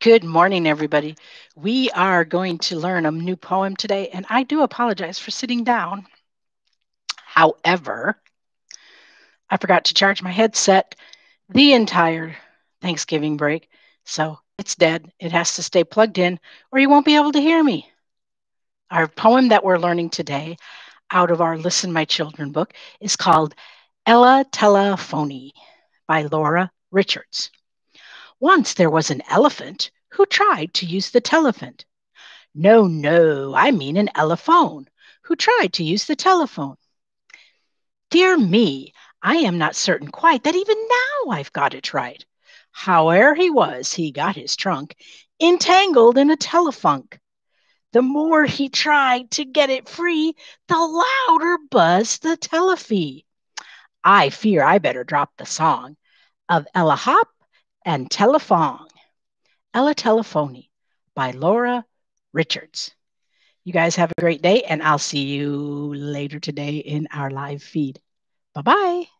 Good morning, everybody. We are going to learn a new poem today, and I do apologize for sitting down. However, I forgot to charge my headset the entire Thanksgiving break, so it's dead. It has to stay plugged in, or you won't be able to hear me. Our poem that we're learning today out of our Listen My Children book is called Eletelephony by Laura Richards. Once there was an elephant who tried to use the telephone. No, no, I mean an elephone who tried to use the telephone. Dear me, I am not certain quite that even now I've got it right. Howe'er he was, he got his trunk entangled in a telephunk. The more he tried to get it free, the louder buzzed the telephee. I fear I better drop the song of Elephop and Telephone. Eletelephony by Laura Richards. You guys have a great day, and I'll see you later today in our live feed. Bye bye.